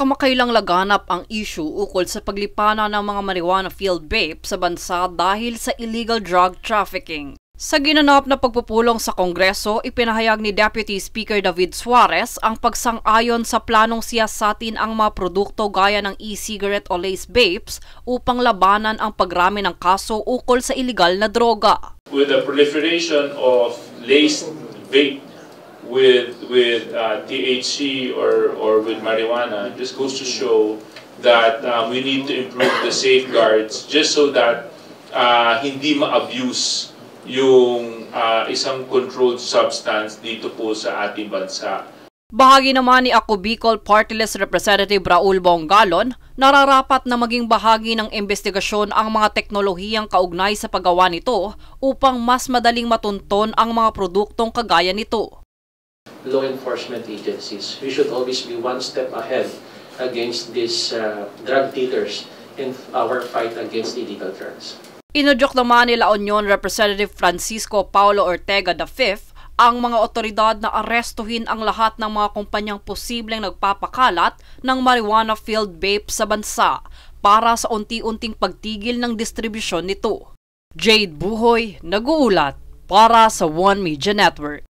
Kamakailang laganap ang issue ukol sa paglipana ng mga marijuana field vape sa bansa dahil sa illegal drug trafficking. Sa ginanap na pagpupulong sa Kongreso, ipinahayag ni Deputy Speaker David Suarez ang pagsang-ayon sa planong siyasatin ang mga produkto gaya ng e-cigarette o lace vapes upang labanan ang pagrami ng kaso ukol sa illegal na droga. With the proliferation of laced vape with with uh, THC or or with marijuana, this goes to show that uh, we need to improve the safeguards just so that uh, hindi ma-abuse yung uh, isang controlled substance dito po sa ating bansa. Bahagi naman ni Ako Bicol Party List Representative Raul Bongalon, nararapat na maging bahagi ng investigasyon ang mga teknolohiyang kaugnay sa paggawa nito upang mas madaling matunton ang mga produktong kagaya nito. Law enforcement agencies, we should always be one step ahead against these uh, drug dealers in our fight against illegal drugs. Inudyok naman ni La Union Representative Francisco Paulo Ortega V ang mga otoridad na arestuhin ang lahat ng mga kumpanyang posibleng nagpapakalat ng marijuana field vape sa bansa para sa unti-unting pagtigil ng distribusyon nito. Jade Buhoy, nag-uulat para sa One Media Network.